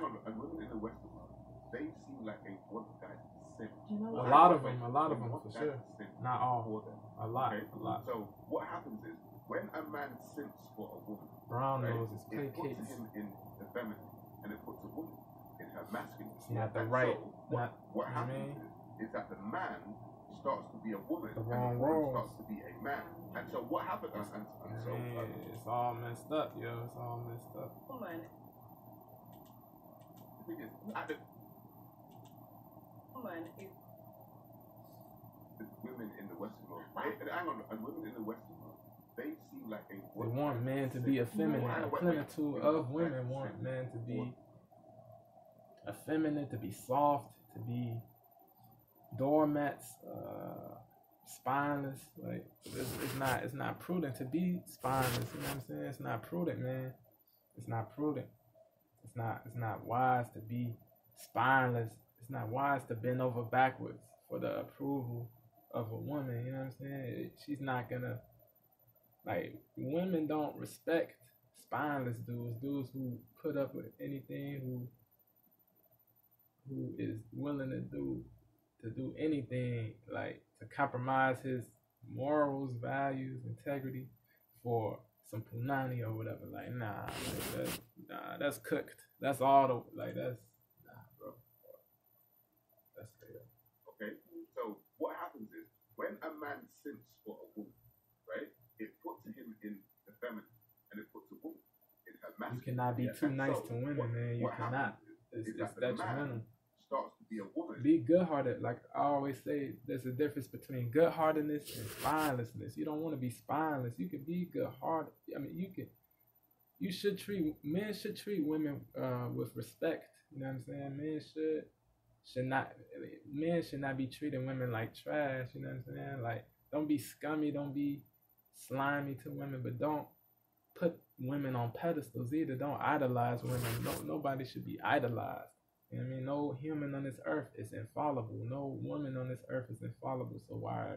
the Western world, they, hang on, and women in the Western world, they seem like they want guys to. You know A lot of them, a lot of them, for sure. sin Not all. for them. A lot, Okay? a lot. So what happens is when a man simps for a woman, Brown right, nose is it puts placates. him in the feminine and it puts a woman in her masculine. It's not the And right- So what, not- what you know happens is, is that the man starts to be a woman The and the woman starts to be a man. And so what happens? And, and, and so Man, uh, it's all messed up, yo. It's all messed up. Woman, the is, woman is women in the Western world, they, hang on, and women in the Western world, they seem like they They want men to be effeminate. A plenitude of women want men to be effeminate, to be soft, to be doormats, uh, spineless. Like it's, it's not it's not prudent to be spineless. You know what I'm saying? It's not prudent, man. It's not prudent. It's not it's not wise to be spineless. It's not wise to bend over backwards for the approval of a woman. You know what I'm saying? She's not gonna like women don't respect spineless dudes, dudes who put up with anything, who who is willing to do to do anything, like to compromise his morals, values, integrity for some punani or whatever. Like nah, like that's nah, that's cooked. That's all the like that's nah, bro. That's straight. Okay? So what happens is when a man simps for a woman, right, it puts him in the feminine and it puts a woman in her You cannot be Yeah, too nice so to women, what- man. You cannot. It's, is it's that detrimental. starts be a woman. Be good hearted. Like I always say, there's a difference between good heartedness and spinelessness. You don't want to be spineless. You can be good hearted. I mean, you can. You should treat men should treat women uh, with respect. You know what I'm saying? Men should should not men should not be treating women like trash. You know what I'm saying? Like don't be scummy. Don't be slimy to women, but don't put women on pedestals either. Don't idolize women. No, nobody should be idolized. You know I mean? No human on this earth is infallible. No woman on this earth is infallible. So why,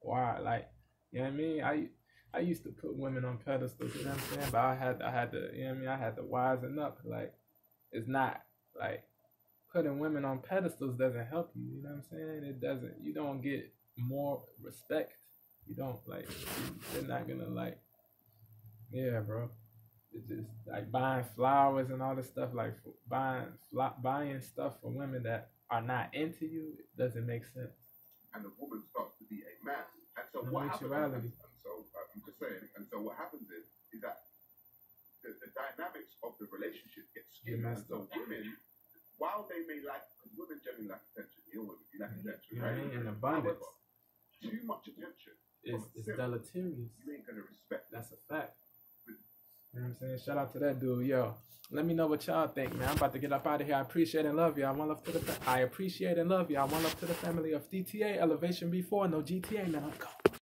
why, like, you know what I mean? I, I used to put women on pedestals. You know what I'm saying? But I had, I had to, you know what I mean? I had to wisen up. Like, it's not like putting women on pedestals doesn't help you. You know what I'm saying? It doesn't. You don't get more respect. You don't like. They're not gonna like. Yeah, bro. It's just like buying flowers and all this stuff. Like buying buying stuff for women that are not into you it doesn't make sense. and the woman starts to be a man. And so what happens? And, and so uh, I'm just saying. And so what happens is, is that the, the dynamics of the relationship get skewed. And so women, while they may like, because women generally like attention, you know, women, like attention, what I right? In abundance, However, too much attention, it's, it's deleterious. you ain't gonna respect. That's a fact. You know what I'm saying? Shout out to that dude, yo. Let me know what y'all think, man. I'm about to get up out of here. I appreciate and love y'all. One love to the fa- I appreciate and love y'all. One love to the family of DTA Elevation B4. No GTA now. Go.